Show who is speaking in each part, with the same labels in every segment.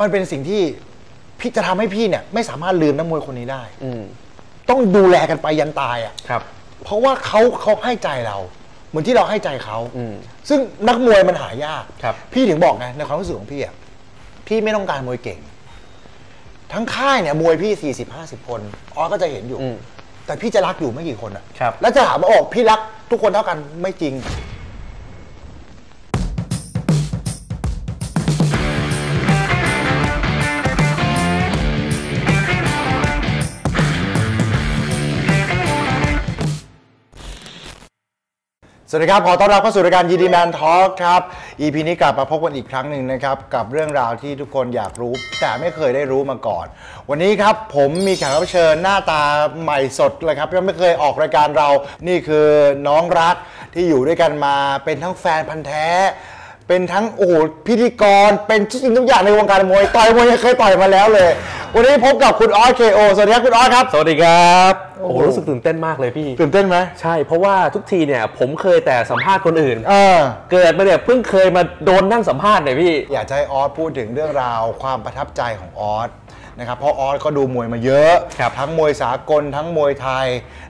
Speaker 1: มันเป็นสิ่งที่พี่จะทำให้พี่เนี่ย ไม่สามารถลืมนักมวยคนนี้ได้
Speaker 2: อืม
Speaker 1: ต้องดูแลกันไปยันตายอะ
Speaker 2: ครับ
Speaker 1: เพราะว่าเขาเขาให้ใจเรา เหมือนที่เราให้ใจเขา
Speaker 2: อืม
Speaker 1: ซึ่งนักมวยมันหายาก
Speaker 2: ครับ
Speaker 1: พี่ถึงบอกไงในความรู้สึกของพี่อะพี่ไม่ต้องการมวยเก่ง ทั้งค่ายเนี่ยมวยพี่40 50คนออสก็จะเห็นอยู่
Speaker 2: อืม
Speaker 1: แต่พี่จะรักอยู่ไม่กี่คนอะ
Speaker 2: ครับ
Speaker 1: แล้วจะถามว่าโอ้พี่รักทุกคนเท่ากันไม่จริง สวัสดีครับ ขอต้อนรับเข้าสู่รายการยีดีแมนทอ l k ครับ EP นี้กลับมาพบกันอีกครั้งหนึ่งนะครับ กับเรื่องราวที่ทุกคนอยากรู้ แต่ไม่เคยได้รู้มาก่อน วันนี้ครับผมมีแขกรับเชิญหน้าตาใหม่สดเลยครับยังไม่เคยออกรายการเรา นี่คือน้องรักที่อยู่ด้วยกันมาเป็นทั้งแฟนพันธ์แท้ เป็นทั้งโอ้โหพิธีกรเป็นทุกสิ่งทุกอย่างในวงการมวย ต่อยมวยยังเคยต่อยมาแล้วเลย วันนี้พบกับคุณออสเคโอสวัสดีครับคุณออสครับ
Speaker 2: สวัสดีครับ
Speaker 1: โอ้
Speaker 2: โอ้
Speaker 1: โห
Speaker 2: โหรู้สึกตื่นเต้นมากเลยพี่
Speaker 1: ตื่นเต้นไหม
Speaker 2: ใช่ เพราะว่าทุกทีเนี่ยผมเคยแต่สัมภาษณ์คนอื่น
Speaker 1: เออ
Speaker 2: เกิดมาเนี่ยเพิ่งเคยมาโดนนั่งสัมภาษณ์เนี่ยพี่
Speaker 1: อยากจะให้ออสพูดถึงเรื่องราวความประทับใจของออส นะครับเพราะออสก็ดูมวยมาเยอะ
Speaker 2: ครับ
Speaker 1: ทั้งมวยสากลทั้งมวยไทย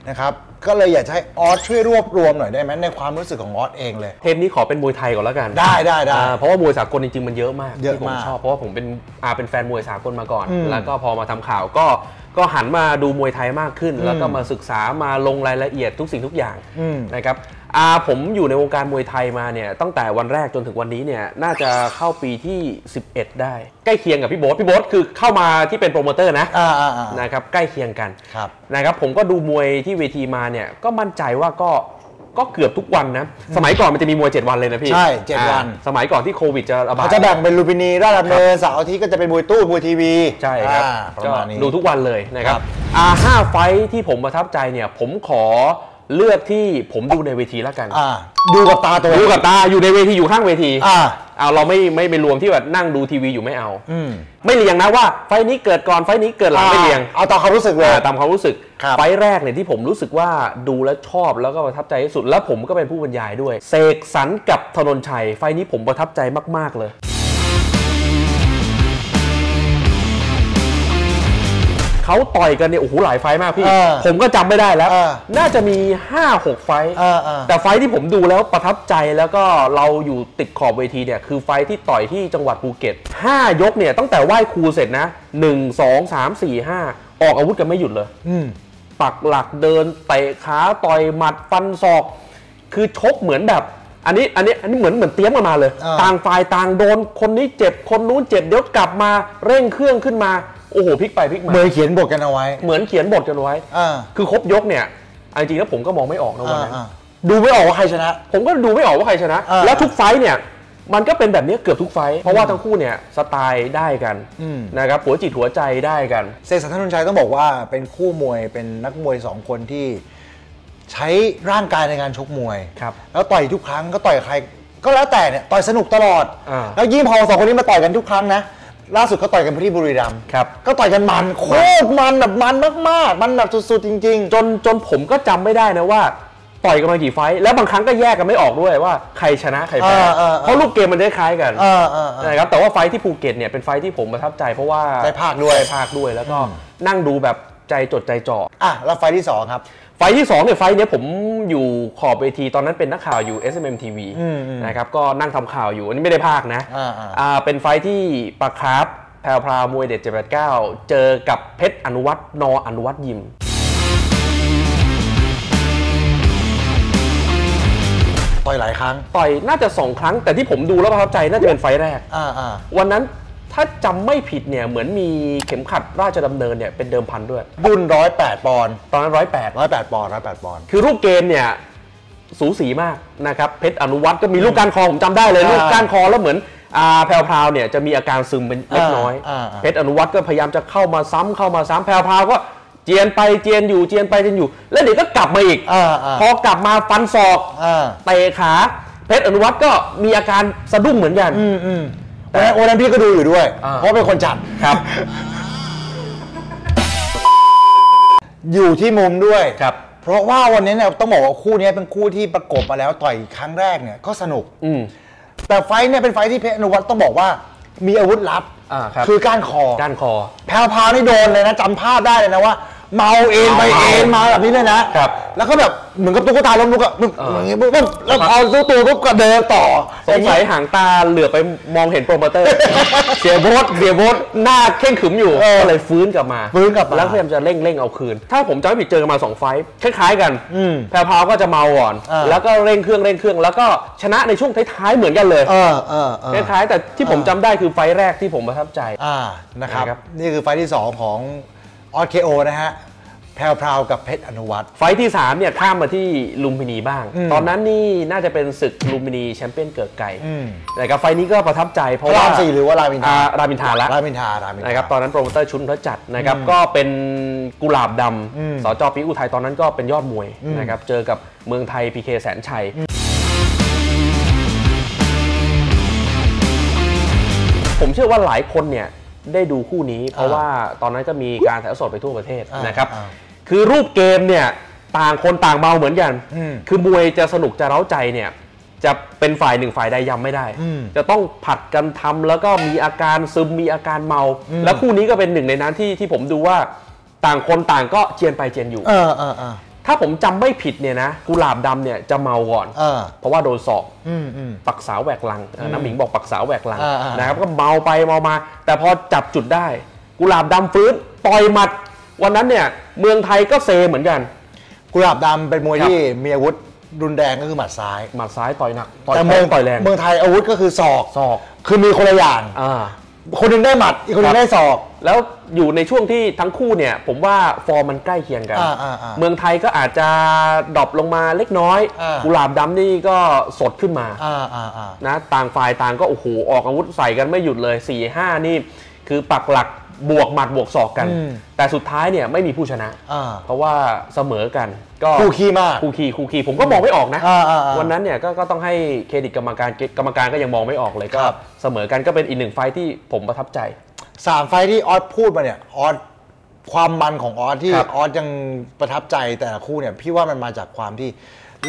Speaker 1: นะครับก็เลยอยากจะให้ออสช่วยรวบรวมหน่อยได้ไหมในความรู้สึกของออสเองเลย
Speaker 2: เทปนี้ขอเป็นมวยไทยก่อนแล้วกัน
Speaker 1: ได้ได้ได้
Speaker 2: อ่าเพราะว่ามวยสากลจริงๆมันเยอะมาก
Speaker 1: เยอะ
Speaker 2: ที่ผม
Speaker 1: มาก
Speaker 2: ชอบเพราะว่าผมเป็นอาเป็นแฟนมวยสากลมาก่อน
Speaker 1: อืม
Speaker 2: แล้วก็พอมาทำข่าวก็ก็หันมาดูมวยไทยมากขึ้น
Speaker 1: อืม
Speaker 2: แล้วก็มาศึกษามาลงรายละเอียดทุกสิ่งทุกอย่าง
Speaker 1: อืม
Speaker 2: นะครับ อาผมอยู่ในวงการมวยไทยมาเนี่ยตั้งแต่วันแรกจนถึงวันนี้เนี่ยน่าจะเข้าปีที่ 11 ได้ ใกล้เคียงกับพี่โบ๊ทพี่โบ๊ทคือเข้ามาที่เป็นโปรโมเตอร์นะ
Speaker 1: อ่าอ่าอ่า
Speaker 2: นะครับใกล้เคียงกัน
Speaker 1: ครับ
Speaker 2: นะครับผมก็ดูมวยที่เวทีมาเนี่ยก็มั่นใจว่าก็ก็เกือบทุกวันนะสมัยก่อนมันจะมีมวย 7 วันเลยนะพี่
Speaker 1: ใช่เจ็ด
Speaker 2: อ่า
Speaker 1: วัน
Speaker 2: สมัยก่อนที่โควิดจะระบาด
Speaker 1: เขาจะแบ่งเป็นลูปินีราชดำเนินเสาร์อาทิตย์ก็จะเป็นมวยตู้มวยทีวี
Speaker 2: ใช่ครับ
Speaker 1: อ่าประ
Speaker 2: ก็
Speaker 1: มาณนี้
Speaker 2: ดูทุกวันเลยนะครั
Speaker 1: ครับบ
Speaker 2: อ่าห้าไฟท์ที่ผมประทับใจเนี่ย ผมขอ เลือกที่ผมดูในเวทีแล้วกัน
Speaker 1: อ่าดูกับตาตัวเอง
Speaker 2: ดูกับตาอยู่ในเวทีอยู่ข้างเวที
Speaker 1: อ่า
Speaker 2: เอาเราไม่ไม่ไปรวมที่แบบนั่งดูทีวีอยู่ไม่เอา
Speaker 1: อืม
Speaker 2: ไม่เรียงนะว่า ไฟท์นี้เกิดก่อนไฟท์นี้เกิดหลังไม่เรียง
Speaker 1: เอาตามความรู้สึกเลย
Speaker 2: อ่าตามความรู้สึก
Speaker 1: ครับ
Speaker 2: ไฟท์แรกเนี่ยที่ผมรู้สึกว่าดูแล้วชอบแล้วก็ประทับใจที่สุด แล้วผมก็เป็นผู้บรรยายด้วย เสกสรรกับธนนชัย ไฟท์นี้ผมประทับใจมาก ๆ เลย เขาต่อยกันเนี่ยโอ้โหหลายไฟท์มากพี่
Speaker 1: เออ
Speaker 2: ผมก็จำไม่ได้แล้ว
Speaker 1: เออ
Speaker 2: น่าจะมี 5-6 ไฟท์
Speaker 1: เออเออ
Speaker 2: แต่ไฟท์ที่ผมดูแล้วประทับใจแล้วก็เราอยู่ติดขอบเวทีเนี่ยคือไฟท์ที่ต่อยที่จังหวัดภูเก็ต 5 ยกเนี่ยตั้งแต่ไหว้ครูเสร็จนะ 1 2 3 4 5 ออกอาวุธกันไม่หยุดเลย
Speaker 1: อืม
Speaker 2: ปักหลักเดินเตะขาต่อยหมัดฟันศอก คือชกเหมือนแบบ อันนี้อันนี้อันนี้เหมือนเหมือนเตรียมกันมาเลย
Speaker 1: อ่า
Speaker 2: ต่างฝ่ายต่างโดนคนนี้เจ็บคนนู้นเจ็บเดี๋ยวกลับมาเร่งเครื่องขึ้นมา โอ้โหพลิกไปพลิกมา
Speaker 1: เหมือนเขียนบทกันเอาไว้
Speaker 2: เหมือนเขียนบทกันไว้
Speaker 1: อ่า
Speaker 2: คือครบยกเนี่ยเอาจริงๆแล้วผมก็มองไม่ออกนะวัน
Speaker 1: อ่า
Speaker 2: นั้น
Speaker 1: อ่าดูไม่ออกว่าใครชนะ
Speaker 2: ผมก็ดูไม่ออกว่าใครชนะ
Speaker 1: อ่า
Speaker 2: แล้วทุกไฟท์เนี่ยมันก็เป็นแบบนี้เกือบทุกไฟท์เพราะว่าทั้งคู่เนี่ยสไตล์ได้กัน
Speaker 1: อืม
Speaker 2: นะครับหัวจิตหัวใจได้กัน
Speaker 1: เซกสันทนนชัยต้องบอกว่าเป็นคู่มวยเป็นนักมวยสองคนที่ใช้ร่างกายในการชกมวย
Speaker 2: ครับ
Speaker 1: แล้วต่อยทุกครั้งก็ต่อยกับใคร ก็แล้วแต่เนี่ยต่อยสนุกตลอด
Speaker 2: อ่า
Speaker 1: แล้วยิ่งพอสองคนนี้มาต่อยกันทุกครั้งนะ ล่าสุดเขาต่อยกันที่บุรีรัมย์
Speaker 2: ครับ
Speaker 1: ก็ต่อยกันมันโคตรมันแบบมันมากๆ มันแบบสุดๆจริง
Speaker 2: จนจนผมก็จำไม่ได้นะว่าต่อยกันมากี่ไฟท์แล้วบางครั้งก็แยกกันไม่ออกด้วยว่าใครชนะใครแพ้
Speaker 1: เออเออเออ
Speaker 2: เพราะรูปเกมมันได้คล้ายกัน
Speaker 1: ๆเออเออเออ
Speaker 2: นะครับแต่ว่าไฟท์ที่ภูเก็ตเนี่ยเป็นไฟท์ที่ผมประทับใจเพราะว่า
Speaker 1: ได้ภาคด้วย
Speaker 2: ได้ภาคด้วยแล้วก็นั่งดูแบบใจจดใจจ่อ
Speaker 1: อะแล้วไฟล์ที่สองครับ
Speaker 2: ไฟท์ที่2เนี่ยไฟท์เนี้ยผมอยู่ขอบเวทีตอนนั้นเป็นนักข่าวอยู่ SMM TV
Speaker 1: อืมอืม
Speaker 2: นะครับก็นั่งทำข่าวอยู่อันนี้ไม่ได้ภาคนะ
Speaker 1: อ่าอ่า
Speaker 2: อ่าเป็นไฟท์ที่ปาคราฟแพรวพราวมวยเด็ด789 เจอกับเพชรอนุวัฒน์นออนุวัฒน์ยิม
Speaker 1: ต่อยหลายครั้ง
Speaker 2: ต่อยน่าจะ2ครั้งแต่ที่ผมดูแล้วประทับใจน่าจะเป็นไฟท์แรก
Speaker 1: อ่าอ่า
Speaker 2: วันนั้น ถ้าจำไม่ผิดเนี่ยเหมือนมีเข็มขัดราชดำเนินเนี่ยเป็นเดิมพันด้วย
Speaker 1: รุ่นร้อยแปดปอนด์
Speaker 2: ตอนนั้นร้อยแปด
Speaker 1: ร้อยแปดปอนด์ร้อยแปดปอนด์
Speaker 2: คือรูปเกมเนี่ยสูสีมากนะครับเพชรอนุวัฒน์ก็มีลูกก้านคอผมจำได้เลย
Speaker 1: อ่า
Speaker 2: ลูกก้านคอแล้วเหมือนอ่าแพรวพราวเนี่ยจะมีอาการซึมเป็นเล็กน้อย
Speaker 1: อ่าอ่า
Speaker 2: เพชรอนุวัฒน์ก็พยายามจะเข้ามาซ้ำเข้ามาซ้ำแพรวพราวก็เจียนไปเจียนอยู่เจียนไปเจียนอยู่ แล้วเดี๋ยวก็กลับมาอีก
Speaker 1: อ่าอ่า
Speaker 2: พอกลับมาฟันศอก
Speaker 1: อ่า
Speaker 2: เตะขาเพชรอนุวัฒน์ก็มีอาการสะดุ้งเหมือนกัน
Speaker 1: อืมอืม แต่วันนั้นพี่ก็ดูอยู่ด้วย
Speaker 2: อ่า
Speaker 1: เพราะเป็นคนจัด
Speaker 2: ครับ
Speaker 1: อยู่ที่มุมด้วย
Speaker 2: ครับ
Speaker 1: เพราะว่าวันนี้เนี่ยต้องบอกว่าคู่นี้เป็นคู่ที่ประกบมาแล้วต่อยครั้งแรกเนี่ยก็สนุก
Speaker 2: อืม
Speaker 1: แต่ไฟท์เนี่ยเป็นไฟท์ที่เพชรอนุวัฒน์ต้องบอกว่า มีอาวุธลับ
Speaker 2: อ่าครับ
Speaker 1: อก้านคอ
Speaker 2: ก้านคอ
Speaker 1: แพรวพราวนี่โดนเลยนะจำภาพได้เลยนะว่า เมาเอ็นไป
Speaker 2: เมา
Speaker 1: เอ็นมาแบบนี้เลยนะครับแล้วก็แบบเหมือนกับตุ๊กตาล้มลุกอะมึง
Speaker 2: เอออ
Speaker 1: อย่างงี้ปุ๊บปุ๊บแล้วพอสู้ตัวปุ๊บก็เดินต่อ
Speaker 2: สงสัยหางตาเหลือบไปมองเห็นโปรโมเตอร์เสียโบสเสียโบสหน้าเข่งขรึมอยู่
Speaker 1: เออ
Speaker 2: ก็เลยฟื้นกลับมา
Speaker 1: ฟื้นกลับมา
Speaker 2: แล้วพยายามจะเร่งเร่งเอาคืน ถ้าผมจำไม่ผิดเจอกันมาสองไฟท์คล้ายๆกัน
Speaker 1: อืม
Speaker 2: แพรวพราวก็จะเมาก่อน
Speaker 1: เออ
Speaker 2: แล้วก็เร่งเครื่องเร่งเครื่อง แล้วก็ชนะในช่วงท้ายๆเหมือนกันเลย
Speaker 1: เออเออเออ
Speaker 2: คล้ายๆแต่ที่ผมจำได้คือไฟท์แรกที่ผมประทับใจ
Speaker 1: อ่านะครับ
Speaker 2: นะครับ
Speaker 1: นี่คือไฟล์ที่ 2 ของ ออส KO นะฮะแพรวพราวกับเพชรอนุวัตร
Speaker 2: ไฟท์ที่ 3 เนี่ย ข้ามมาที่ลุมพินีบ้าง
Speaker 1: อืม
Speaker 2: ตอนนั้นนี่น่าจะเป็นศึกลุมพินีแชมเปี้ยนเกริกไกร
Speaker 1: อืม
Speaker 2: แต่กับไฟท์นี้ก็ประทับใจเพ
Speaker 1: พ
Speaker 2: ราะ
Speaker 1: ระ
Speaker 2: ว่า
Speaker 1: รามสี่หรือว่ารามอินทรา
Speaker 2: อ่รามินทราละ
Speaker 1: รามอินทรารามอินทรา
Speaker 2: นะครับตอนนั้นโปรโมเตอร์ชุ้นเกียรติเพชรจัดนะครับ
Speaker 1: อืม
Speaker 2: ก็เป็นกุหลาบดำ
Speaker 1: อืม
Speaker 2: สจเปี๊ยกอุทัยตอนนั้นก็เป็นยอดมวย
Speaker 1: อืม
Speaker 2: นะครับเจอกับเมืองไทยพีเคแสนชัย ผมเชื่อว่าหลายคนเนี่ย ได้ดูคู่นี้ เพราะ
Speaker 1: อ่า
Speaker 2: ว่าตอนนั้นก็มีการถ่ายทอดสดไปทั่วประเทศ
Speaker 1: อ่าน
Speaker 2: นะครับ
Speaker 1: อ่า
Speaker 2: คือรูปเกมเนี่ยต่างคนต่างเมาเหมือนกัน
Speaker 1: อืม
Speaker 2: คือมวยจะสนุกจะเร้าใจเนี่ยจะเป็นฝ่ายหนึ่งฝ่ายใดย้ำไม่ได้
Speaker 1: อืม
Speaker 2: จะต้องผัดกันทำแล้วก็มีอาการซึมมีอาการเมา
Speaker 1: อืม
Speaker 2: แล้วคู่นี้ก็เป็นหนึ่งในนั้นที่ที่ผมดูว่าต่างคนต่างก็เจียนไปเจียนอยู่
Speaker 1: เออเออเออ
Speaker 2: ถ้าผมจำไม่ผิดเนี่ยนะกุหลาบดำเนี่ยจะเมาก่อน
Speaker 1: เออ
Speaker 2: เพราะว่าโดนศอก
Speaker 1: อืมอืม
Speaker 2: ปักสาวแหวกลังเออน้ำหมิงบอกปักสาวแหวกลัง
Speaker 1: อ่าอ่าน
Speaker 2: นะครับก็เมาไปเมามา แต่พอจับจุดได้ กุหลาบดำฟื้นต่อยหมัด วันนั้นเนี่ยเมืองไทยก็เซเหมือนกัน
Speaker 1: กุหลาบดำเป็นมวย
Speaker 2: ครับ
Speaker 1: ที่มีอาวุธรุนแรงก็คือหมัดซ้าย
Speaker 2: หมัดซ้ายต่อยหนักต่อย
Speaker 1: แต่
Speaker 2: แร
Speaker 1: เมือง
Speaker 2: งต่อยแรง
Speaker 1: เมืองไทยอาวุธก็คือศอก
Speaker 2: ศอก
Speaker 1: คือมีคนละอย่าง
Speaker 2: อ่า
Speaker 1: คนหนึ่งได้หมัด อีกคนหนึ
Speaker 2: ครับ
Speaker 1: ได้ศอก
Speaker 2: แล้วอยู่ในช่วงที่ทั้งคู่เนี่ย ผมว่าฟอร์มมันใกล้เคียงกัน
Speaker 1: อ่าอ่าอ่า
Speaker 2: เมืองไทยก็อาจจะ drop ลงมาเล็กน้อย
Speaker 1: อ่า
Speaker 2: กุหลาบดำนี่ก็สดขึ้นมา
Speaker 1: อ่าอ่าอ่า
Speaker 2: นะ ต่างฝ่ายต่างก็โอ้โหออกอาวุธใส่กันไม่หยุดเลย4ี่ห้านี่ คือปักหลัก บวกหมัดบวกศอกกัน
Speaker 1: อืม
Speaker 2: แต่สุดท้ายเนี่ยไม่มีผู้ชนะ
Speaker 1: อ่า
Speaker 2: เพราะว่าเสมอกันก็
Speaker 1: คู่ขี้มาก
Speaker 2: คู่ขี้คู่ขี้ผมก็มองไม่ออกนะ
Speaker 1: อ่าอ่าอ่า
Speaker 2: วันนั้นเนี่ยก็ก็ต้องให้เครดิตกรรมการกรรมการก็ยังมองไม่ออกเลยก็
Speaker 1: ครับ
Speaker 2: เสมอกันก็เป็นอีกหนึ่งไฟท์ที่ผมประทับใจ
Speaker 1: สามไฟท์ที่ออสพูดมาเนี่ยออสความมันของออสที่
Speaker 2: ครับ
Speaker 1: ออสยังประทับใจแต่ละคู่เนี่ยพี่ว่ามันมาจากความที่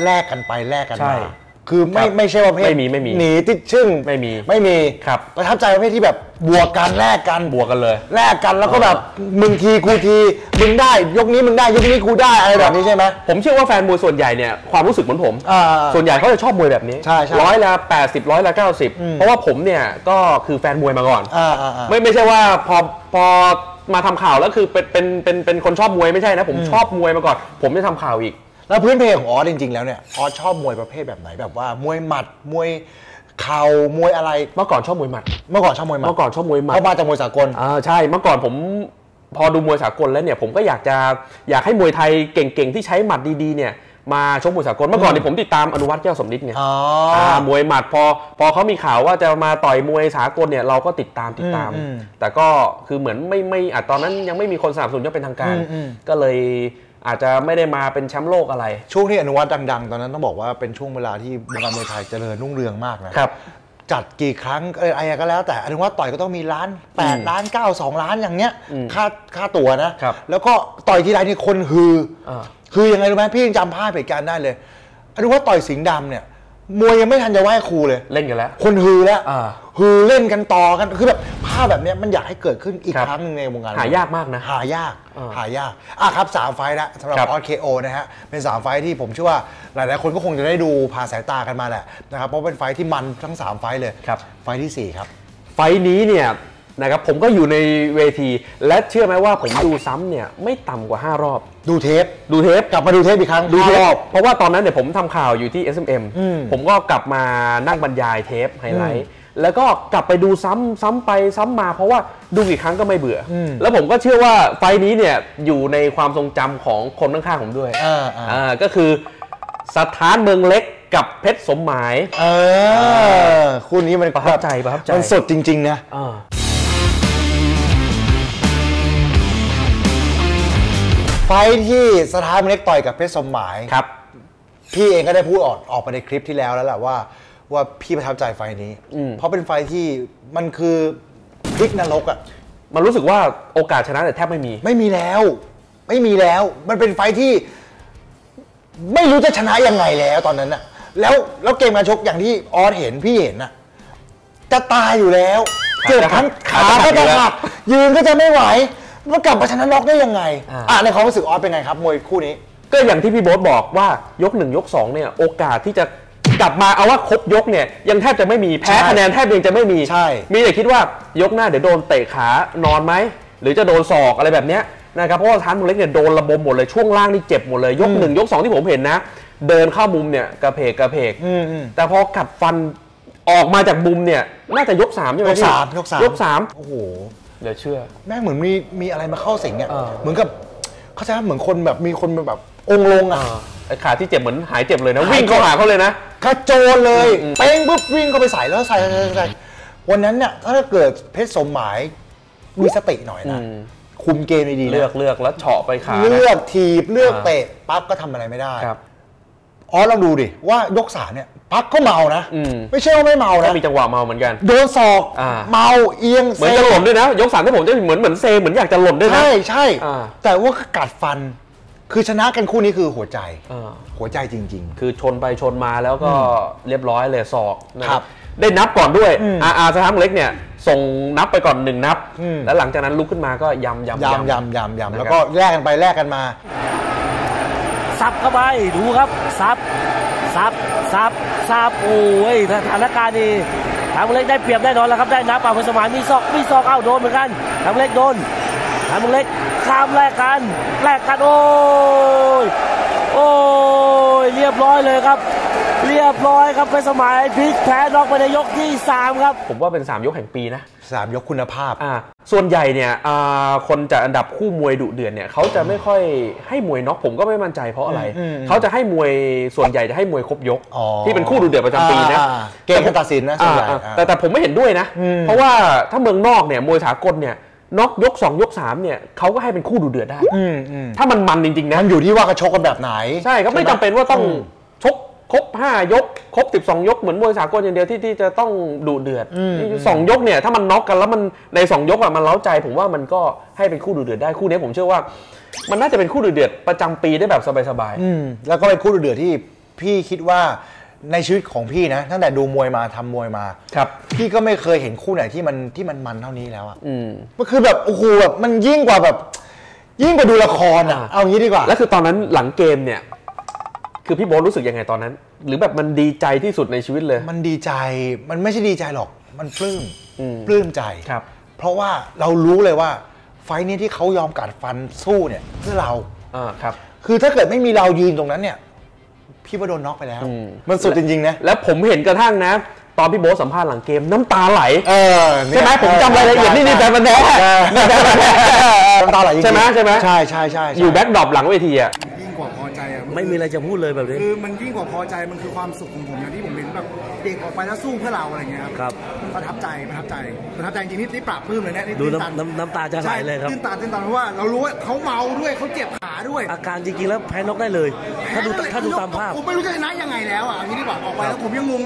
Speaker 1: แลกกันไปแลกกัน
Speaker 2: ใช่
Speaker 1: มา คือไม่
Speaker 2: ครับ
Speaker 1: ไม่ใช่ว่าประเภท
Speaker 2: ไม่มีไม่มี
Speaker 1: หนีติดชึ่ง
Speaker 2: ไม่มี
Speaker 1: ไม่มี
Speaker 2: ครับ
Speaker 1: ประทับใจประเภทที่แบบบวกกันแลกกัน
Speaker 2: บวกกันเลย
Speaker 1: แลกกันแล้วก็แบบมึงทีกูทีมึงได้ยกนี้มึงได้ยกนี้กูได้อะไรแบบนี้ใช่ไหม
Speaker 2: ผมเชื่อว่าแฟนมวยส่วนใหญ่เนี่ยความรู้สึกเหมือนผม
Speaker 1: อ่า
Speaker 2: ส่วนใหญ่เขาจะชอบมวยแบบนี้
Speaker 1: ใช่ใช่
Speaker 2: ร้อยละ80ร้อยละ
Speaker 1: อืม
Speaker 2: 90 เพราะว่าผมเนี่ยก็คือแฟนมวยมาก่อน
Speaker 1: อ่าอ่าอ่า
Speaker 2: ไม่ไม่ใช่ว่าพอพอมาทำข่าวแล้วคือเป็นเป็นเป็นเป็นคนชอบมวยไม่ใช่นะ ผม
Speaker 1: อืม
Speaker 2: ชอบมวยมาก่อน ผมจะทำข่าวอีก
Speaker 1: แล้วพื้นเพของออสจริง ๆ แล้วเนี่ยออสชอบมวยประเภทแบบไหนแบบว่ามวยหมัดมวยเข่ามวยอะไร
Speaker 2: เมื่อก่อนชอบมวยหมัด
Speaker 1: เมื่อก่อนชอบมวยหมัด
Speaker 2: เมื่อก่อนชอบมวยหมัด
Speaker 1: เขามาจากมวยสากล
Speaker 2: อ่าใช่เมื่อก่อนผมพอดูมวยสากลแล้วเนี่ยผมก็อยากจะอยากให้มวยไทยเก่งๆที่ใช้หมัดดีๆเนี่ยมาชกมวยสากลเมื่อก่อนเนี่ยผมติดตามอนุวัฒน์แก้วสมนิดไง
Speaker 1: อ๋อ
Speaker 2: อ่ามวยหมัดพอพอเขามีข่าวว่าจะมาต่อยมวยสากลเนี่ยเราก็ติดตามติดตาม
Speaker 1: อืมอืม
Speaker 2: แต่ก็คือเหมือนไม่ไม่อะตอนนั้นยังไม่มีคนสนับสนุนอย่างเป็นทางการ
Speaker 1: อืมอืม
Speaker 2: ก็เลย อาจจะไม่ได้มาเป็นแชมป์โลกอะไร
Speaker 1: ช่วงที่อนุวัฒน์ดัง ๆ ตอนนั้นต้องบอกว่าเป็นช่วงเวลาที่วงการมวยไทยเจริญรุ่งเรืองมากนะครับจัดกี่ครั้งเอออะไรก็แล้ว แต่อนุวัฒน์ต่อยก็ต้องมีล้าน8ล้าน9 2 ล้านอย่างเงี้ย
Speaker 2: อืม
Speaker 1: ค่าค่าตั๋วนะครับแล้วก็ต่อยทีไรนี่คนฮืออาคือยังไงรู้ไหมพี่ยังจำภาพเหตุการณ์ได้เลย อนุวัฒน์ต่อยสิงห์ดำเนี่ย มวยยังไม่ทันจะไหว้ครูเลย
Speaker 2: เล่นกันแล้ว
Speaker 1: คนฮือแล้ว
Speaker 2: อ่า
Speaker 1: ฮือเล่นกันต่อกันคือแบบภาพแบบเนี้ยมันอยากให้เกิดขึ้นอีก
Speaker 2: ครับ
Speaker 1: ครั้งหนึ่งในวงการ
Speaker 2: หายากมากนะ
Speaker 1: หายาก
Speaker 2: อ่า
Speaker 1: หายากอะครับสามไฟท์แล้วสำหรับ
Speaker 2: ครับ
Speaker 1: ออส KO นะฮะเป็นสามไฟท์ที่ผมเชื่อว่าหลายๆคนก็คงจะได้ดูผ่านสายตากันมาแหละนะครับเพราะเป็นไฟท์ที่มันทั้งสามไฟท์เลย
Speaker 2: ครับ
Speaker 1: ไฟท์ที่สี่ครับ
Speaker 2: ไฟท์นี้เนี่ย นะครับผมก็อยู่ในเวที และเชื่อไหมว่าผมดูซ้ำเนี่ยไม่ต่ำกว่า 5 รอบ
Speaker 1: ดูเทป
Speaker 2: ดูเทป
Speaker 1: กลับมาดูเทปอีกครั้ง
Speaker 2: ดูเท
Speaker 1: ห้ารอบ
Speaker 2: เพราะว่าตอนนั้นเนี่ยผมทำข่าวอยู่ที่ SMM
Speaker 1: อืม
Speaker 2: ผมก็กลับมานั่งบรรยายเทปไฮไล
Speaker 1: อื
Speaker 2: ท์แล้วก็กลับไปดูซ้ำซ้ำไปซ้ำมา เพราะว่าดูกี่ครั้งก็ไม่เบื่ออ
Speaker 1: ม
Speaker 2: แล้วผมก็เชื่อว่าไฟล์นี้เนี่ยอยู่ในความทรงจำของคนข้างๆผมด้วย
Speaker 1: อ่าอ่า
Speaker 2: อ่าก็คือสถานเมืองเล็กกับเพชรสมหมาย
Speaker 1: เออ คู่นี้มัน
Speaker 2: ประทับใจประทับใจ
Speaker 1: มันสดจริง ๆ นะ ไฟล์ที่สถานเล็กต่อยกับเพชรสมหมาย
Speaker 2: ครับ
Speaker 1: พี่เองก็ได้พูดออกออกไปในคลิปที่แล้วแล้วแหละว่า ว่าพี่ประทับใจไฟล์นี้
Speaker 2: อืม
Speaker 1: เพราะเป็นไฟล์ที่มันคือพลิกนรกอะ
Speaker 2: มันรู้สึกว่าโอกาสชนะเนี่ยแทบไม่มี
Speaker 1: ไม่มีแล้ว ไม่มีแล้ว มันเป็นไฟท์ที่ ไม่รู้จะชนะยังไงแล้วตอนนั้นน่ะแล้วแล้วเกมการชกอย่างที่ออสเห็นพี่เห็นน่ะ จะตายอยู่แล้ว เจ็บทั้งขาก็จะหักยืนก็จะไม่ไหว มันกลับมาชนะน็อกได้ยังไง
Speaker 2: อ่า
Speaker 1: อะในความรู้สึกออสเป็นไงครับมวยคู่นี้
Speaker 2: ก็อย่างที่พี่โบ๊ทบอกว่ายกหนึ่งยกสองเนี่ยโอกาสที่จะกลับมาเอาว่าครบยกเนี่ยยังแทบจะไม่มีแพ้
Speaker 1: ใช่
Speaker 2: คะแนนแทบยังจะไม่มี
Speaker 1: ใช่
Speaker 2: มีแต่คิดว่ายกหน้าเดี๋ยวโดนเตะขานอนไหมหรือจะโดนศอกอะไรแบบเนี้ยนะครับเพราะว่าทานมุงเล็กเนี่ยโดนระบมหมดเลยช่วงล่างนี่เจ็บหมดเลยยกหนึ่งยกสองที่ผมเห็นนะ เดินเข้ามุมเนี่ยกระเพกกระเพก
Speaker 1: อืมอืม
Speaker 2: แต่พอกัดฟันออกมาจากมุมเนี่ย น่าจะยกสามใช่ไหม
Speaker 1: ยก
Speaker 2: พี่
Speaker 1: สามยกสาม
Speaker 2: ยกสาม
Speaker 1: โอ้โห
Speaker 2: เดี๋ยวเชื่อ
Speaker 1: แม่งเหมือนมีมีอะไรมาเข้าสิงอะ
Speaker 2: เออ
Speaker 1: เหมือนกับเขาใช้เหมือนคนแบบมีคนแบบองค์ลงอะ
Speaker 2: ไอ้ขาที่เจ็บเหมือนหายเจ็บเลยนะ
Speaker 1: หาย
Speaker 2: วิ่งเข้าหาเขาเลยนะ
Speaker 1: กระโจนเลย
Speaker 2: อืม
Speaker 1: เป้งปุ๊บวิ่งเข้าไปใส่แล้วใส่ใส่ใส่ใส่วันนั้นเนี่ยถ้าเกิดเพชรสมหมายมีสติหน่อยนะ
Speaker 2: อืม
Speaker 1: คุมเกมดีๆนะ
Speaker 2: เลือกเลือกแล้วเฉาะไปขานะ
Speaker 1: เลือกทีบเลือก
Speaker 2: อ่า
Speaker 1: เตะปั๊บก็ทำอะไรไม่ได้
Speaker 2: ครับ
Speaker 1: อ๋อลองดูดิว่ายกสามเนี่ย ปั๊บก็เมานะ
Speaker 2: อืม
Speaker 1: ไม่ใช่ว่าไม่เมา
Speaker 2: ก็
Speaker 1: นะ
Speaker 2: มีจังหวะเมาเหมือนกัน
Speaker 1: โดนศอก
Speaker 2: อ่า
Speaker 1: เมาเอียง
Speaker 2: เหมือนจะหล่นด้วยนะ ยกสามที่ผมจะเหมือนเหมือนเซเหมือนอยากจะหล่นด้วยนะ
Speaker 1: ใช่ใช่
Speaker 2: อ่า
Speaker 1: แต่ว่ากัดฟัน คือชนะกันคู่นี้คือหัวใจ
Speaker 2: อ่า
Speaker 1: หัวใจจริง
Speaker 2: คือชนไปชนมาแล้วก็เรียบร้อยเลยศอกนะครับ ได้นับก่อนด้วย
Speaker 1: อืม
Speaker 2: อาอาสถานเล็กเนี่ยส่งนับไปก่อนหนึ่งนับ
Speaker 1: อืม
Speaker 2: แล้วหลังจากนั้นลุกขึ้นมาก็ยำยำ
Speaker 1: ๆยำยำยำยำ
Speaker 2: นะครับ
Speaker 1: แล้วก็แลกกันไปแลกกันมา
Speaker 3: ซับเข้าไปดูครับซับซับ ซับทราบโอ้ยสถานการณ์นี้ทางเล็กได้เปรียบแน่นอนแล้วครับได้นับป่าพสมานมีซอกมีซอกเอ้าโดนเหมือนกันทางเล็กโดนทางเล็กข้ามแลกกันแลกกันโอ้ยโอ้ยเรียบร้อยเลยครับ เรียบร้อยครับเพชรสมัยพลิกแพ้น็อกไปในยกที่สามครับ
Speaker 2: ผมว่าเป็น 3 ยกแห่งปีนะ
Speaker 1: สามยกคุณภาพ
Speaker 2: อ่าส่วนใหญ่เนี่ยอ่าคนจัดอันดับคู่มวยดุเดือดเนี่ยเขาจะไม่ค่อยให้มวยน็อกผมก็ไม่มั่นใจเพราะอะไร
Speaker 1: อืมอืม
Speaker 2: เขาจะให้มวยส่วนใหญ่จะให้มวยครบยก
Speaker 1: อ๋อ
Speaker 2: ที่เป็นคู่ดุเดือดประจำปีนะ
Speaker 1: อ่าเกมการตัดสินนะส่วนใหญ่
Speaker 2: อ่า
Speaker 1: อ่า
Speaker 2: แต่แต่ผมไม่เห็นด้วยนะ
Speaker 1: อืม
Speaker 2: เพราะว่าถ้าเมืองนอกเนี่ยมวยสากลเนี่ยน็อกยก2ยก3เนี่ยเขาก็ให้เป็นคู่ดุเดือดได้
Speaker 1: อืมอืม
Speaker 2: ถ้ามันมันจริงๆนะ
Speaker 1: มันอยู่ที่ว่ากระชกกันแบบไหน
Speaker 2: ใช่ก็ไม่
Speaker 1: ห
Speaker 2: จำเป็นว่าต้อง
Speaker 1: อืม
Speaker 2: ชก ครบ5ยก ครบ 12 ยกเหมือนมวยสากลอย่างเดียวที่ที่จะต้องดุเดือด
Speaker 1: อืม
Speaker 2: นี่สองยกเนี่ยถ้ามันน็อกกันแล้วมันใน 2 ยกอะมันเล้าใจ ผมว่ามันก็ให้เป็นคู่ดุเดือดได้คู่นี้ผมเชื่อว่า มันน่าจะเป็นคู่ดุเดือดประจำปีได้แบบสบาย
Speaker 1: อืมแล้วก็เป็นคู่ดุเดือดที่พี่คิดว่าในชีวิตของพี่นะตั้งแต่ดูมวยมาทำมวยมา
Speaker 2: ๆครับ
Speaker 1: พี่ก็ไม่เคยเห็นคู่ไหนที่มันที่มันมันเท่านี้แล้วอะ
Speaker 2: อืม
Speaker 1: มันคือแบบโอ้โหแบบมันยิ่งกว่าแบบ ยิ่งกว่าดูละครอะ
Speaker 2: อ่า
Speaker 1: เอางี้ดีกว่า
Speaker 2: แล้วคือตอนนั้นหลังเกมเนี่ย คือพี่โบ๊ทรู้สึกยังไงตอนนั้น หรือแบบมันดีใจที่สุดในชีวิตเลย
Speaker 1: มันดีใจมันไม่ใช่ดีใจหรอก มันปลื้ม
Speaker 2: อืม
Speaker 1: ปลื้มใจ
Speaker 2: ครับ
Speaker 1: เพราะว่าเรารู้เลยว่า ไฟท์นี้ที่เขายอมกัดฟันสู้เนี่ยเพื่อเรา
Speaker 2: อ่าครับ
Speaker 1: คือถ้าเกิดไม่มีเรายืนตรงนั้นเนี่ย พี่ว่าโดนน็อกไปแล้ว
Speaker 2: อืม
Speaker 1: มันสุดจริงๆนะ
Speaker 2: แล้วผมเห็นกระทั่งนะตอนพี่โบ๊ทสัมภาษณ์หลังเกมน้ำตาไหล
Speaker 1: เออ
Speaker 2: ใช่ไหมผมจำรายละเอียดนี่นี่แต่มันแท้
Speaker 1: เออ
Speaker 2: นี่แต่มันแท้
Speaker 1: น้ำตาไหลจริงๆ
Speaker 2: ใช่ไหมใช่ไหม
Speaker 1: ใช่ใช่ใช่ใช่
Speaker 2: อยู่แบ็คดรอปหลังเวทีอะ
Speaker 3: ไม่มีอะไรจะพูดเลยแบบนี้
Speaker 4: คือมันยิ่งกว่าพอใจมันคือความสุขของผมอย่างที่ผมเห็นแบบเด็กออกไปแล้วสู้เพื่อเราอะไรเงี้ย
Speaker 3: ครับ
Speaker 4: ประทับใจประทับใจประทับใจจริงๆนี่นี่ปราบปลื้มเลยนะนี่
Speaker 3: ดู
Speaker 4: ตื้ตั
Speaker 3: น้ำน้ำน้ำตาจะไหลเลยครับ
Speaker 4: ใช่ตื้นตาตื้นตันเพราะว่าเรารู้ว่าเขาเมาด้วยเขาเจ็บขาด้วย
Speaker 3: อาการจริงๆแล้วแพ้น็อกได้เลย ถ้าดูถ้าดูตามภาพ
Speaker 4: ผมไม่รู้จะชนะยังไงแล้วอะอย่างนี้ดีกว่าออกไปแล้วผมยังงง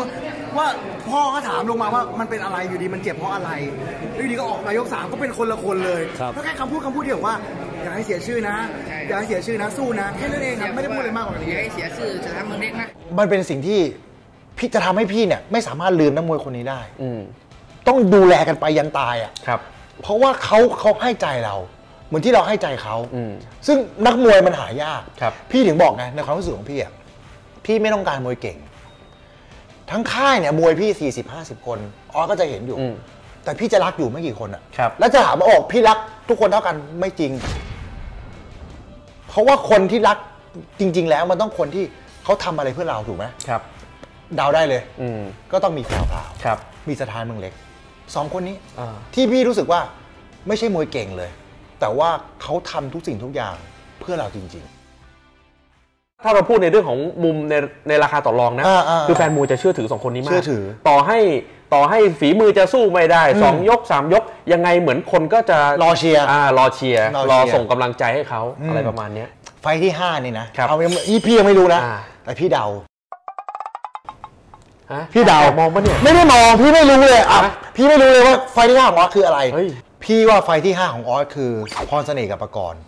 Speaker 4: ว่าพ่อก็ถามลงมาว่ามันเป็นอะไรอยู่ดีมันเจ็บเพราะอะไรแล้วอยู่ดีก็ออกมายกสามก็เป็นคนละคนเลย
Speaker 3: ครับ
Speaker 4: ก็แค่คำพูดคำพูดเดียวว่า อย่าให้เสียชื่อนะ อย่าให้เสียชื่อนะสู้นะแค่นั้นเองครับไม่ได้พูดอะไรมากกว่านี้
Speaker 5: อย่าให้เสียชื่อจะทำเมืองเล็กนะ
Speaker 1: มันเป็นสิ่งที่พี่จะทำให้พี่เนี่ยไม่สามารถลืมนักมวยคนนี้ได้
Speaker 2: อืม
Speaker 1: ต้องดูแลกันไปยันตายอะ
Speaker 2: ครับ
Speaker 1: เพราะว่าเขาเขาให้ใจเรา เหมือนที่เราให้ใจเขา
Speaker 2: อืม
Speaker 1: ซึ่งนักมวยมันหายาก
Speaker 2: ครับ
Speaker 1: พี่ถึงบอกไงในความรู้สึกของพี่อะพี่ไม่ต้องการมวยเก่ง ทั้งค่ายเนี่ยมวยพี่40 50คนออสก็จะเห็นอยู่
Speaker 2: อืม
Speaker 1: แต่พี่จะรักอยู่ไม่กี่คนอะ
Speaker 2: ครับ
Speaker 1: แล้วจะถามว่าโอ้พี่รักทุกคนเท่ากันไม่จริง เพราะว่าคนที่รักจริง ๆ แล้วมันต้องคนที่เขาทำอะไรเพื่อเราถูกไหม
Speaker 2: ครับ
Speaker 1: เดาได้เลย
Speaker 2: อืม
Speaker 1: ก็ต้องมีแพรว
Speaker 2: ครับ
Speaker 1: ๆมีสถานเมืองเล็กสองคนนี้
Speaker 2: อ่า
Speaker 1: ที่พี่รู้สึกว่าไม่ใช่มวยเก่งเลย แต่ว่าเขาทำทุกสิ่งทุกอย่างเพื่อเราจริง
Speaker 2: ถ้าเราพูดในเรื่องของมุมในในราคาต่อรองนะ
Speaker 1: อ่าอ่า
Speaker 2: คือแฟนมวยจะเชื่อถือสองคนนี้มาก
Speaker 1: เชื่อถือ
Speaker 2: ต่อให้ต่อให้ฝีมือจะสู้ไม่ได้สอง
Speaker 1: อืม
Speaker 2: ยกสามยก ยังไงเหมือนคนก็จะ
Speaker 1: รอเชียร์
Speaker 2: อ่ารอเชียร์
Speaker 1: รอเชียร์
Speaker 2: รอส่งกำลังใจให้เขา
Speaker 1: อืม
Speaker 2: อะไรประมาณเนี้ย
Speaker 1: ๆไฟท์ที่5นี่นะครับเอายังอีพี่ยังไม่รู้นะ
Speaker 2: อ่า
Speaker 1: แต่พี่เดา
Speaker 2: ฮะ
Speaker 1: พี่เดา
Speaker 2: มองปะเนี่ย
Speaker 1: ไม่ได้มองพี่ไม่รู้เลยอะ
Speaker 2: ฮะ
Speaker 1: พี่ไม่รู้เลยว่าไฟท์ที่5ของออสคืออะไร
Speaker 2: เฮ้ย
Speaker 1: พี่ว่าไฟท์ที่5ของออสคือพรเสน่ห์กับประกรณ์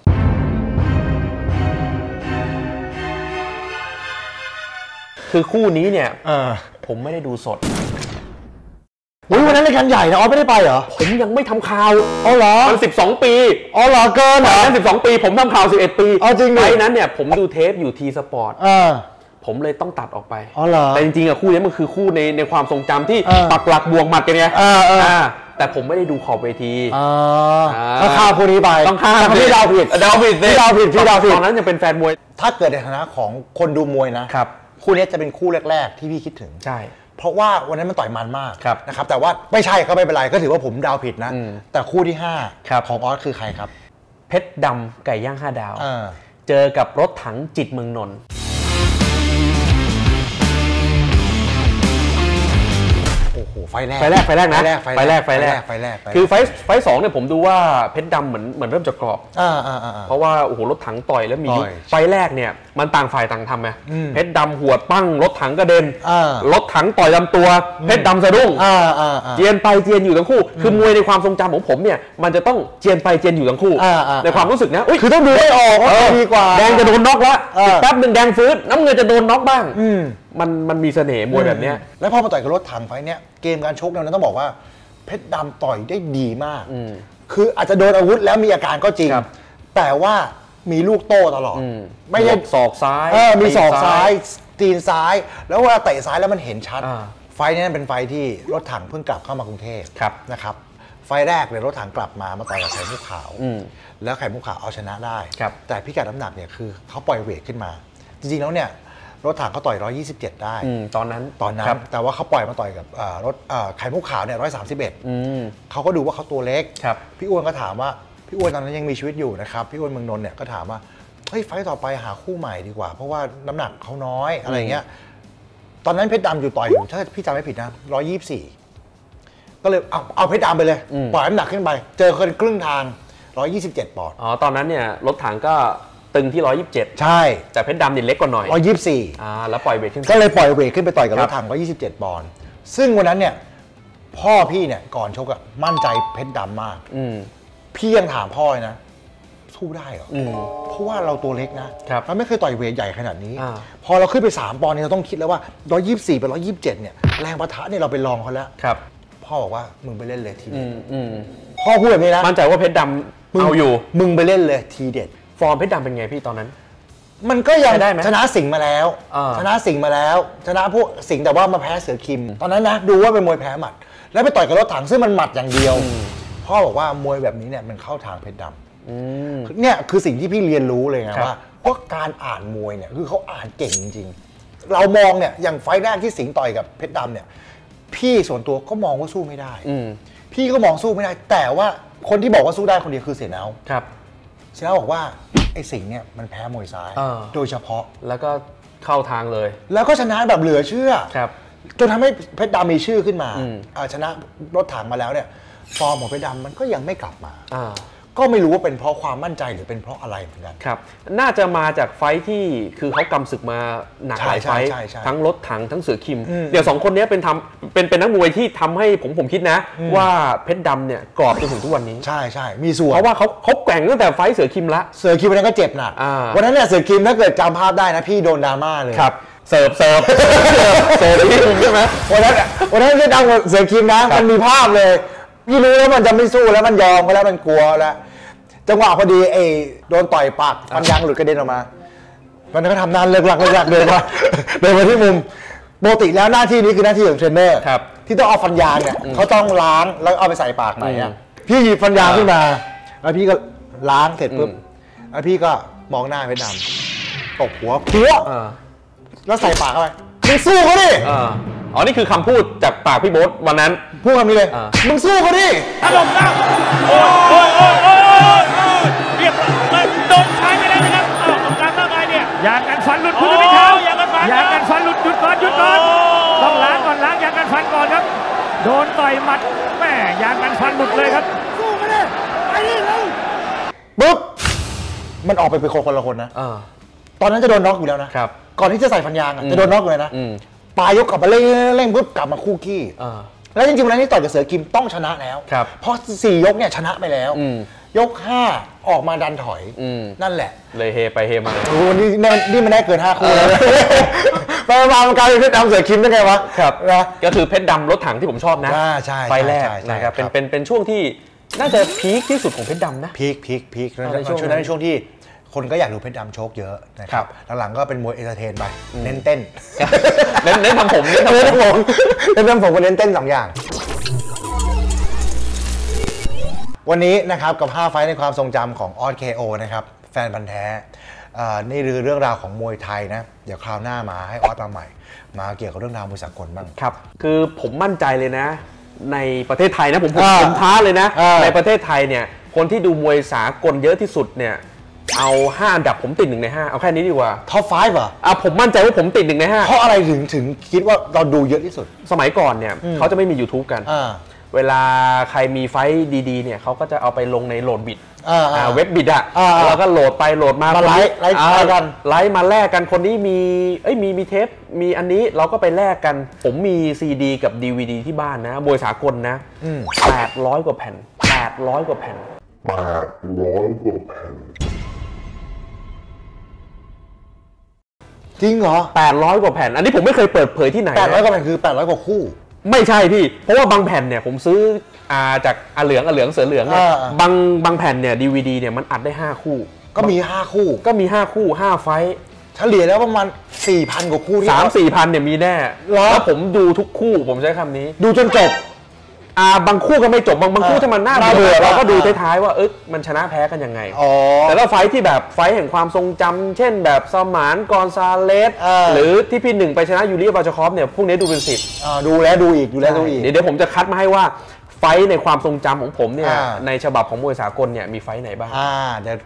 Speaker 2: คือคู่นี้เนี่ย
Speaker 1: เออ
Speaker 2: ผมไม่ได้ดูสด
Speaker 1: อุ้ยวันนั้นรายการใหญ่นะออสไม่ได้ไปเหรอ
Speaker 2: ผมยังไม่ทำข่าว
Speaker 1: อ๋อเหรอ
Speaker 2: มัน12ปี
Speaker 1: อ๋อเหรอเกินเหรอ
Speaker 2: นั้น12ปี ผมทำข่าว11ปี
Speaker 1: เอาจริงดิ
Speaker 2: ไฟท์นั้นเนี่ยผมดูเทปอยู่ทีสปอร์ต
Speaker 1: เออ
Speaker 2: ผมเลยต้องตัดออกไป
Speaker 1: อ๋อเหรอ
Speaker 2: แต่จริงๆอะคู่นี้มันคือคู่ในในความทรงจำที่
Speaker 1: เออ
Speaker 2: ปักหลักบวกหมัดกันไง
Speaker 1: เออเอออ่า
Speaker 2: แต่ผมไม่ได้ดูขอบเวที
Speaker 1: อ๋อ
Speaker 2: อ่า
Speaker 1: ก็ข้ามคู่นี้ไป
Speaker 2: ต้องข้าม
Speaker 1: แต่พี่เดาวผิด
Speaker 2: เดาผิดสิ
Speaker 1: พี่เดาวผิดพี่เดาวผิด
Speaker 2: ตอนนั้นยังเป็นแฟนมวย
Speaker 1: ถ้าเกิดในฐานะของคนดูมวยนะครับ คู่นี้จะเป็นคู่แรก ๆ ที่พี่คิดถึง
Speaker 2: ใช่
Speaker 1: เพราะว่าวันนั้นมันต่อยมันมาก
Speaker 2: ครับ
Speaker 1: นะครับแต่ว่าไม่ใช่ก็ไม่เป็นไรก็ถือว่าผมเดาวผิดนะ
Speaker 2: อืม
Speaker 1: แต่คู่ที่
Speaker 2: ครับ
Speaker 1: 5ของออสคือใครครับ
Speaker 2: เพชรดำไก่ย่างห้าดาว
Speaker 1: เออ
Speaker 2: เจอกับรถถังจิตเมืองนนท์
Speaker 1: อ้โหไฟแรก
Speaker 2: ไฟแรกไฟแรกนะ
Speaker 1: ไฟแรก
Speaker 2: ไฟแรกไฟแรก
Speaker 1: ไฟแรกไฟแรก
Speaker 2: คือไฟไฟสองเนี่ยผมดูว่าเพชรดำเหมือนเหมือนเริ่มจะกรอบ
Speaker 1: อ่าอ่าอ่า
Speaker 2: เพราะว่าโอ้โหรถถังต่อยแล้วมี
Speaker 1: ต่อย
Speaker 2: ไฟแรกเนี่ยมันต่างฝ่ายต่างทำไง
Speaker 1: อืม
Speaker 2: เพชรดำหัวดปั้งรถถังกระเด็น
Speaker 1: อ่าร
Speaker 2: ถถังต่อยลำตัวเพชรดำสะดุ้ง
Speaker 1: อ่าอ่าอ่า
Speaker 2: เจียนไปเจียนอยู่ทั้งคู่ คือมวยในความทรงจำของผมเนี่ยมันจะต้องเจียนไปเจียนอยู่ทั้งคู่
Speaker 1: อ่าอ่า
Speaker 2: ในความรู้สึกนะย
Speaker 1: คือต้องดูได้ออกว่า
Speaker 2: เอ
Speaker 1: ใคร
Speaker 2: อ
Speaker 1: ดีกว่า
Speaker 2: แดงจะโดนน็อกแล้ว
Speaker 1: เอออี
Speaker 2: อีกแป๊บหนึ่งแดงฟื้นน้ำเงินจะโดนน็อกบ้าง
Speaker 1: อื ม
Speaker 2: มันมันมีเสน่ห์มวยแบบเนี้ย
Speaker 1: แล้วพอมาต่อยกับรถถังไฟท์เนี่ยเกมการชกเนี่ยต้องบอกว่า เพชรดำต่อยได้ดีมาก
Speaker 2: อืม
Speaker 1: คืออาจจะโดนอาวุธแล้วมีอาการก็จริง
Speaker 2: ครับ
Speaker 1: แต่ว่ามีลูกโต้ตลอด
Speaker 2: อืม
Speaker 1: ไม่ใช่
Speaker 2: ศอกซ้าย
Speaker 1: เออมีศอก
Speaker 2: ตี
Speaker 1: ซ้ายตีนซ้าย แล้วเวลาเตะซ้ายแล้วมันเห็นชัด
Speaker 2: อ่า
Speaker 1: ไฟท์เนี้เป็นไฟท์ที่รถถังเพิ่งกลับเข้ามากรุงเทพ
Speaker 2: ครับ
Speaker 1: นะครับไฟท์แรกเนี่ยรถถังกลับมามาต่อยกับไข่มุกขาว
Speaker 2: อืม
Speaker 1: แล้วไข่มุกขาวเอาชนะได้
Speaker 2: ครับ
Speaker 1: แต่พิกัดน้ำหนักเนี่ยคือเขาปล่อยเวทขึ้นมา จริงๆแล้วเนี่ย รถถังเขาต่อย 127 ได้
Speaker 2: อืมตอนนั้น
Speaker 1: ตอนนั้น
Speaker 2: ครับ
Speaker 1: แต่ว่าเขาปล่อยมาต่อยกับอ่ารถอ่าไข่มุกขาวเนี่ยร้อยสามสิบเอ็ด
Speaker 2: อืม
Speaker 1: เขาก็ดูว่าเขาตัวเล็ก
Speaker 2: ครับ
Speaker 1: พี่อ้วนก็ถามว่าพี่อ้วนตอนนั้นยังมีชีวิตอยู่นะครับพี่อ้วนเมืองนนท์เนี่ยก็ถามว่าเฮ้ยไฟต์ต่อไปหาคู่ใหม่ดีกว่า เพราะว่าน้ำหนักเขาน้อยอะไรเงี้ยตอนนั้นเพชรดำอยู่ต่อยอยู่ถ้าพี่จำไม่ผิดนะร้อยยี่สิบสี่ก็เลยเอาเอาเพชรดำไปเลย
Speaker 2: อืม
Speaker 1: ปล่อยน้ำหนักขึ้นไป เจอคนครึ่งทางร้อยยี่สิบเจ็ดปอนด์
Speaker 2: อ๋อตอนนั้นเนี่ยรถถังก็ ตึงที่ 127
Speaker 1: ใช่
Speaker 2: แต่เพชรดำเนี่ยเล็กกว่าหน่อย
Speaker 1: ร้อยยี่สิบสี่
Speaker 2: อ่า แล้วปล่อยเวทขึ้น
Speaker 1: ก็เลยปล่อยเวทขึ้นไปต่อยกับ
Speaker 2: ค
Speaker 1: ร
Speaker 2: รับ
Speaker 1: ถถังร้อยยี่สิบเจ็ดปอนด์ ซึ่งวันนั้นเนี่ยพ่อพี่เนี่ยก่อนชกอะมั่นใจเพชรดำมาก
Speaker 2: อืม
Speaker 1: พี่ยังถามพ่อเลยนะสู้ได้เหรออ
Speaker 2: อืม
Speaker 1: เพราะว่าเราตัวเล็กนะครับเราไม่เคยต่อยเวทใหญ่ขนาดนี้
Speaker 2: อ่า
Speaker 1: พอเราขึ้นไป 3 ปอนด์เนี่ยเราต้องคิดแล้วว่า 124ไป127 เนี่ยแรงปะทะเนี่ยเราไปลองเขาแล้ว
Speaker 2: ครับ
Speaker 1: พ่อบอกว่ามึงไปเล่นเลยที
Speaker 2: อื
Speaker 1: เด็ด
Speaker 2: มอืม
Speaker 1: พ่อพูดแบบนี้นะ
Speaker 2: มั่นใจว่าเพชรด
Speaker 1: มึำง
Speaker 2: เอาอยู่
Speaker 1: มึงไปเล่นเลยทีเด็ด
Speaker 2: ฟอร์มเพชรดำเป็นไงพี่ตอนนั้น
Speaker 1: มันก็ยัง
Speaker 2: ใช้ได้ไหม
Speaker 1: ชนะสิงห์มาแล้ว
Speaker 2: อ่า
Speaker 1: ชนะสิงห์มาแล้ว ชนะพวกสิงห์แต่ว่ามาแพ้เสือคิม ตอนนั้นนะดูว่าเป็นมวยแพ้หมัด แล้วไปต่อยกับรถถังซึ่งมันหมัดอย่างเดียวพ่อบอกว่ามวยแบบนี้เนี่ยมันเข้าทางเพชรดำ
Speaker 2: อืม
Speaker 1: เนี่ยคือสิ่งที่พี่เรียนรู้เลยไง
Speaker 2: ครับ
Speaker 1: ว่าเพราะการอ่านมวยเนี่ยคือเขาอ่านเก่งจริงๆเรามองเนี่ยอย่างไฟล์แรกที่สิงห์ต่อยกับเพชรดำเนี่ย พี่ส่วนตัวก็มองว่าสู้ไม่ได้
Speaker 2: อืม
Speaker 1: พี่ก็มองสู้ไม่ได้ แต่ว่าคนที่บอกว่าสู้ได้คนเดียวคือเสียเนา
Speaker 2: ครับ
Speaker 1: เสียเนาบอกว่าไอ้สิงห์เนี่ยมันแพ้มวยซ้าย
Speaker 2: อ่า
Speaker 1: โดยเฉพาะ
Speaker 2: แล้วก็เข้าทางเลย
Speaker 1: แล้วก็ชนะแบบเหลือเชื่อ
Speaker 2: ครับ
Speaker 1: จนทำให้เพชรดำมีชื่อขึ้นมา
Speaker 2: อืม
Speaker 1: อ่าชนะรถถังมาแล้วเนี่ย ฟอร์มของเพชรดำมันก็ยังไม่กลับมา
Speaker 2: อ่า
Speaker 1: ก็ไม่รู้ว่าเป็นเพราะความมั่นใจหรือเป็นเพราะอะไรเหมือนกัน
Speaker 2: ครับ น่าจะมาจากไฟท์ที่คือเขากำศึกมาหนักหลาย
Speaker 1: ใช่
Speaker 2: ไฟท์
Speaker 1: ใช่ใช่
Speaker 2: ทั้งรถถังทั้งเสือคิม
Speaker 1: อืม
Speaker 2: เดี๋ยวสองคนเนี้ยเป็นทำเป็นเป็นนักมวยที่ทำให้ผมผมคิดนะว่าเพชรดำเนี่ยกรอบจนถึงทุกวันนี้
Speaker 1: ใช่ใช่มีส่วน
Speaker 2: เพราะว่าเขาเขาแกว่งตั้งแต่ไฟท์เสือคิมละ
Speaker 1: เสือคิมวันนั้นก็เจ็บหนัก
Speaker 2: อ่า
Speaker 1: วันนั้นเนี่ยเสือคิมถ้าเกิดจำภาพได้นะพี่โดนดราม่าเลย
Speaker 2: ครับเสิร์ฟเสิร์ฟเสิร์ฟที่ใช่ไหม
Speaker 1: วันนั้นอะวันนั้นที่ดังกว่าเสือคิมนะ
Speaker 2: ครับ
Speaker 1: มันมีภาพเลย พี่รู้แล้วมันจะไม่สู้แล้วมันยอมไปแล้วมันกลัวแล้ว จังหวะพอดีไอ้โดนต่อยปากฟันยางหลุดกระเด็นออกมาวันนั้นก็ทำนานเลิกหลักเลิกหลักเดินมาเดินมาที่มุมปกติแล้วหน้าที่นี้คือหน้าที่ของเทรนเนอร์
Speaker 2: ครับ
Speaker 1: ที่ต้องเอาฟันยางเนี่ยเขาต้องล้างแล้วเอาไปใส่ปากใหม่อะ
Speaker 2: อืม
Speaker 1: พี่หยิบฟันยางขึ้นมาแล้วพี่ก็ล้างเสร็จปุ๊บ
Speaker 2: อืม
Speaker 1: แล้วพี่ก็มองหน้าเพชรดำตบหัวพัว
Speaker 2: อ่า
Speaker 1: แล้วใส่ปากเข้าไปมึงสู้เขาดิ
Speaker 2: อ่าอ๋อ นี่คือคำพูดจากปากพี่โบ๊ทวันนั้น
Speaker 1: พูดคำนี้เลย
Speaker 2: อ่า
Speaker 1: มึงสู้เขาดิ
Speaker 6: ถล่มหน้าโอ้ยโอ้ยโอ้ยโอ้ยโอ้ยโอ้ยเรียบร้อยโดนใช้ไปแล้วนะครับอ้าวกรรมการว่าไงเนี่ย
Speaker 7: ยางกันฟันหลุด
Speaker 6: โอ้
Speaker 7: คุณจะไม่เท้าย
Speaker 6: ยางกันฟัน
Speaker 7: ยางกันฟันหลุดหยุดก่อนหยุดก่อน
Speaker 6: โอ้
Speaker 7: ต้องล้างก่อนล้างยางกันฟันก่อนครับ โดนต่อยหมัดแม่ยางกันฟันหลุดเลยครับ
Speaker 4: สู้กันดิไปดิเร็ว
Speaker 1: ปุ๊บ มันออกไปเป็นคนคนละคนนะ
Speaker 2: อ่า
Speaker 1: ตอนนั้นจะโดนน็อกอยู่แล้วนะ
Speaker 2: ครับ
Speaker 1: ก่อนที่จะใส่ฟันยางอะ
Speaker 2: อืม
Speaker 1: จะโดนน็อกเลยนะ
Speaker 2: อืม
Speaker 1: ปลายยกกลับมาเร่งเร่งปุ๊บกลับมาคู่ขี้
Speaker 2: อ่า
Speaker 1: แล้วจริงๆวันนั้นที่ต่อยกับเสือกิมต้องชนะแล้ว
Speaker 2: ครับ
Speaker 1: เพราะสี่ยกเนี่ยชนะไปแล้ว
Speaker 2: อืม
Speaker 1: ยกห้าออกมาดันถอย
Speaker 2: อืม
Speaker 1: นั่นแหละ
Speaker 2: เลยเฮไปเฮมา
Speaker 1: โอ้โหนี่นี่นี่มันได้เกินห้าคู่แล้วไปมามันกลายเป็นเพชรดำเสือคิมได้ไงวะ
Speaker 2: ครับ
Speaker 1: นะ
Speaker 2: ก็คือเพชรดำรถถังที่ผมชอบนะ
Speaker 1: อ่าใช่
Speaker 2: ไฟล์แรก
Speaker 1: ใช่ใช่
Speaker 2: นะครับ
Speaker 1: ใช่
Speaker 2: เป็นเป็นเป็นช่วงที่น่าจะพีคที่สุดของเพชรดำนะ
Speaker 1: พีคพีคพีค
Speaker 2: อ่าในช่วง
Speaker 1: ช่วงนั้นเป็นช่วงที่ คนก็อยากดูเพชรดำโชคเยอะนะค
Speaker 2: ครั
Speaker 1: รับบหลังๆก็เป็นมวย entertain ไปเน้นเต้น
Speaker 2: เน้นเน้นทำผมเน้นทำ
Speaker 1: เน้น
Speaker 2: ผม
Speaker 1: ผมเน้นผมก็เน้นเต้นสองอย่าง วันนี้นะครับกับ 5 ไฟท์ในความทรงจำของออส KO นะครับแฟนพันธุ์แท้อ่านี่คือเรื่องราวของมวยไทยนะ เดี๋ยวคราวหน้ามาให้ออสมาใหม่ มาเกี่ยวกับเรื่องราวมวยสากลบ้าง
Speaker 2: ครับ คือผมมั่นใจเลยนะ ในประเทศไทยนะผมผม
Speaker 1: อ่า
Speaker 2: ผมท้าเลยนะ
Speaker 1: อ่า
Speaker 2: ในประเทศไทยเนี่ยคนที่ดูมวยสากลเยอะที่สุดเนี่ย เอาห้าอันดับผมติดหนึ่งในห้าเอาแค่นี้ดีกว่า
Speaker 1: top five เหรอ
Speaker 2: อะผมมั่นใจว่าผมติดหนึ่งในห้า
Speaker 1: เพราะอะไรถึงถึงคิดว่าเราดูเยอะที่สุด
Speaker 2: สมัยก่อนเนี่ยเขาจะไม่มี YouTube กัน
Speaker 1: อ่า
Speaker 2: เวลาใครมีไฟท์ดีๆเนี่ยเขาก็จะเอาไปลงในโหลด bit
Speaker 1: อ่าอ่า
Speaker 2: เว็บ bit อะ
Speaker 1: อ่าอ่า
Speaker 2: แล้วก็โหลดไปโหลดมา
Speaker 1: มาไลฟ์
Speaker 2: คนนี้
Speaker 1: write
Speaker 2: อ่า
Speaker 1: write กัน
Speaker 2: write มาแลกกันคนนี้มีเอ้ยมีมีเทปมีอันนี้เราก็ไปแลกกัน ผมมีซีดีกับ DVD ที่บ้านนะมวยสากลนะ
Speaker 1: อืม
Speaker 2: 800 กว่าแผ่น800 กว่าแผ่น
Speaker 1: จริงเหรอ
Speaker 2: 800 กว่าแผ่น อันนี้ผมไม่เคยเปิดเผยที่ไหนนะ
Speaker 1: 800กว่าแผ่นคือ 800กว่าคู่
Speaker 2: ไม่ใช่พี่ เพราะว่าบางแผ่นเนี่ยผมซื้ออาจากอาเหลืองอาเหลืองเสือเหลืองเนี่ย
Speaker 1: อ่า
Speaker 2: บางบางแผ่นเนี่ยดีวดีเนี่ยมันอัดได้ 5 คู่
Speaker 1: ก็มี 5 คู่
Speaker 2: ก็มี 5 คู่ 5 ไฟท์
Speaker 1: เฉลี่ยแล้วประมาณ 4,000 กว่าคู่ที่
Speaker 2: สามสี่พันเนี่ยมีแน่
Speaker 1: เหรอ
Speaker 2: แล้วผมดูทุกคู่ผมใช้คำนี้
Speaker 1: ดูจนจบ
Speaker 2: อ่าบางคู่ก็ไม่จบบางบางคู่
Speaker 1: อ่า
Speaker 2: ถ้ามันน่า
Speaker 1: น่าเบื่
Speaker 2: เบื่
Speaker 1: อ
Speaker 2: เราก็ดู
Speaker 1: อ่า
Speaker 2: ท้ายๆว่าเอ๊ะมันชนะแพ้กันยังไง
Speaker 1: อ๋อ
Speaker 2: แต่ถ้าไฟท์ที่แบบไฟท์แห่งความทรงจำเช่นแบบสมานกอนซาเลส
Speaker 1: เออ
Speaker 2: หรือที่พี่หนึ่งไปชนะยูริอาร์บาชาคอฟเนี่ยพวกนี้ดูเป็นสิบ
Speaker 1: อ่าดูแล้วดูอีกดูแล้วดูอีก
Speaker 2: เดี๋ยวเดี๋ยวผมจะคัดมาให้ว่าไฟท์ในความทรงจำของผมเนี่ย
Speaker 1: อ่า
Speaker 2: ในฉบับของมวยสากลเนี่ยมีไฟท์ไหนบ้าง
Speaker 1: อ่าเดี๋ยว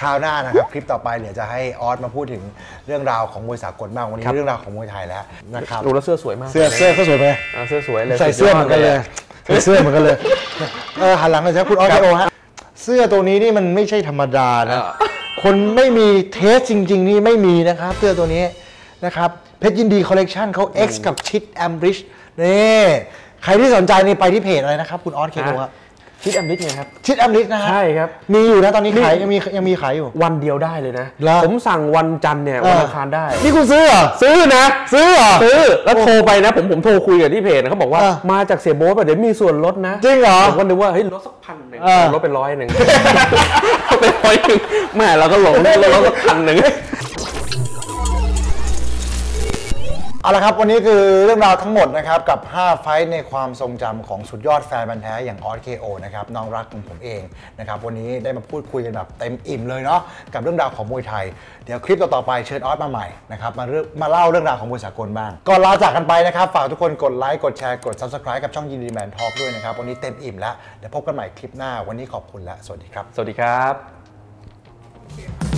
Speaker 1: คราวหน้านะครับ คลิปต่อไปเดี๋ยวจะให้ออสมาพูดถึงเรื่องราวของมวยสากลบ้างวันนี้
Speaker 2: ครับ
Speaker 1: เรื่องราวของมวยไทยแล้วนะครับ
Speaker 2: ดูแล้วเสื้อสวยมาก
Speaker 1: เสื้อเสื้อเขาสวยไหม
Speaker 2: อ่าเสื้อสวยเลย
Speaker 1: ใส่เสื้อเหมือนกันเลย ใส่เสื้อเหมือนกันเลยเออหันหลังเลยครับคุณออส
Speaker 2: ครับ
Speaker 1: โอเคฮะเสื้อตัวนี้นี่มันไม่ใช่ธรรมดานะ
Speaker 2: อ่า
Speaker 1: คนไม่มี taste จริง ๆ นี่ไม่มีนะครับ เสื้อตัวนี้นะครับเพชรยินดีคอลเลกชันเขา X กับชิดแอมบริดจ์นี่ใครที่สนใจนี่ไปที่เพจอะไรนะครับ คุณออส KO ครับ
Speaker 2: ชิดแอมบริดจ์ไงครับ
Speaker 1: ชิดแอมบริดจ์นะฮะ
Speaker 2: ใช่ครับ
Speaker 1: มีอยู่นะตอนนี้
Speaker 2: นี่
Speaker 1: ขายยังมียังมีขายอยู่
Speaker 2: วันเดียวได้เลยนะ
Speaker 1: เหรอ
Speaker 2: ผมสั่งวันจันทร์เนี่ย
Speaker 1: เออ
Speaker 2: วันอังคารได้
Speaker 1: นี่คุณซื้อเหรอ
Speaker 2: ซื้อนะ
Speaker 1: ซื้อเหรอ
Speaker 2: ซื้อ แล้วโทรไปนะ ผมผมโทรคุยกับที่เพจนะเขาบอกว่า
Speaker 1: เออ
Speaker 2: มาจากเสียโบ๊ทอะเดี๋ยวมีส่วนลดนะ
Speaker 1: จริงเหรอ
Speaker 2: ผมก็นึกว่าเฮ้ยลดสักพันหนึ่ง
Speaker 1: เออ
Speaker 2: ลดเป็นร้อยหนึ่งเป็นร้อยหนึ่งแหม่เราก็หลงลดสักพันหนึ่ง
Speaker 1: เอาละครับวันนี้คือเรื่องราวทั้งหมดนะครับกับ 5 ไฟท์ในความทรงจำของสุดยอดแฟนบันธุ์แท้อย่างออสเคโอนะครับน้องรักของผมเองนะครับวันนี้ได้มาพูดคุยกันแบบเต็มอิ่มเลยเนาะกับเรื่องราวของมวยไทย เดี๋ยวคลิปต่อๆไปเชิญออสมาใหม่นะครับมาเรื่องมาเล่าเรื่องราวของมวยสากลบ้างก่อนลาจากกันไปนะครับฝากทุกคนกดไลค์กดแชร์กด subscribe กับช่องยินดีแมนทอ k ด้วยนะครับวันนี้เต็มอิ่มแล้วเดี๋ยวพบกันใหม่คลิปหน้าวันนี้ขอบคุณและสวัสดีครับ
Speaker 2: สวัสดีครับ